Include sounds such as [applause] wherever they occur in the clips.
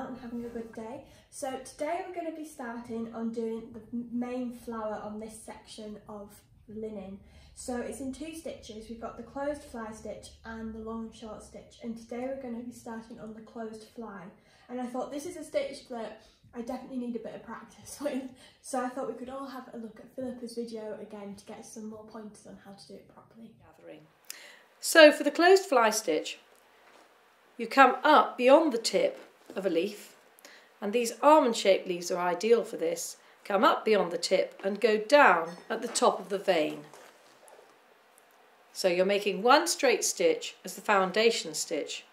well and having a good day. So today we're going to be starting on doing the main flower on this section of linen. So it's in two stitches, we've got the closed fly stitch and the long and short stitch and today we're going to be starting on the closed fly. And I thought this is a stitch that I definitely need a bit of practice [laughs] with. So I thought we could all have a look at Phillipa's video again to get some more pointers on how to do it properly. Gathering. So for the closed fly stitch, you come up beyond the tip of a leaf, and these almond shaped leaves are ideal for this. Come up beyond the tip and go down at the top of the vein. So you're making one straight stitch as the foundation stitch,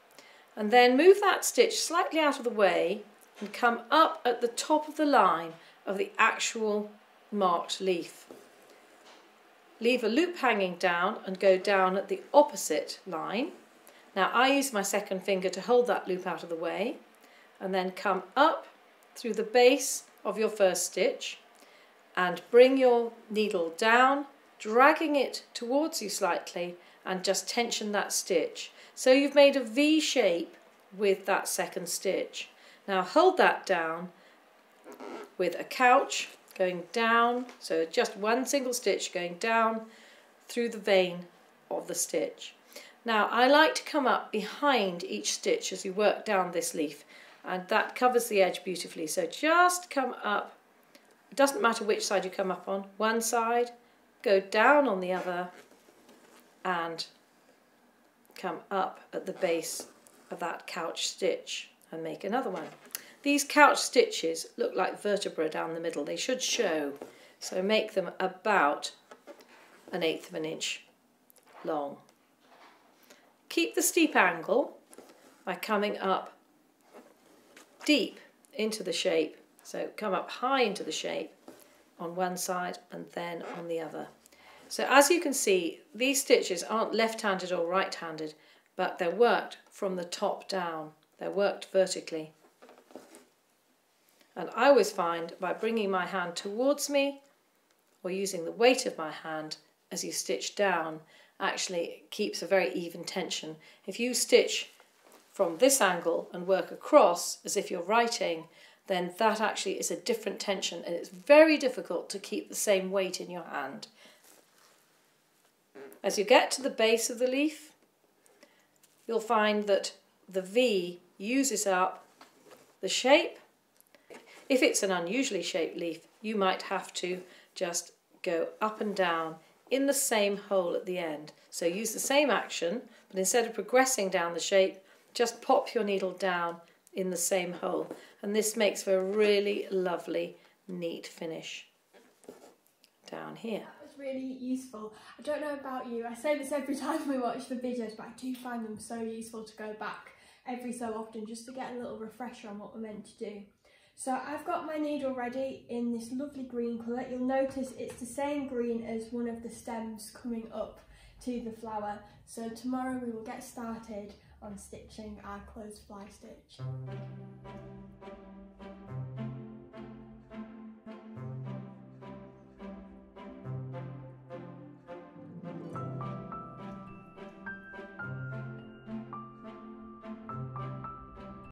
and then move that stitch slightly out of the way and come up at the top of the line of the actual marked leaf. Leave a loop hanging down and go down at the opposite line now I use my second finger to hold that loop out of the way and then come up through the base of your first stitch and bring your needle down, dragging it towards you slightly and just tension that stitch. So you've made a V shape with that second stitch. Now hold that down with a couch going down, so just one single stitch going down through the vein of the stitch. Now I like to come up behind each stitch as you work down this leaf and that covers the edge beautifully. So just come up, it doesn't matter which side you come up on, one side, go down on the other and come up at the base of that couch stitch and make another one. These couch stitches look like vertebra down the middle. They should show. So make them about an eighth of an inch long. Keep the steep angle by coming up deep into the shape. So come up high into the shape on one side and then on the other. So as you can see, these stitches aren't left-handed or right-handed, but they're worked from the top down. They're worked vertically. And I always find by bringing my hand towards me or using the weight of my hand as you stitch down actually keeps a very even tension. If you stitch from this angle and work across as if you're writing, then that actually is a different tension and it's very difficult to keep the same weight in your hand. As you get to the base of the leaf, you'll find that the V uses up the shape. If it's an unusually shaped leaf, you might have to just go up and down in the same hole at the end. So use the same action, but instead of progressing down the shape, just pop your needle down in the same hole. And this makes for a really lovely, neat finish down here. That was really useful. I don't know about you, I say this every [laughs] time we watch the videos, but I do find them so useful to go back every so often just to get a little refresher on what we're meant to do. So I've got my needle ready in this lovely green colour. You'll notice it's the same green as one of the stems coming up to the flower. So tomorrow we will get started on stitching our closed fly stitch.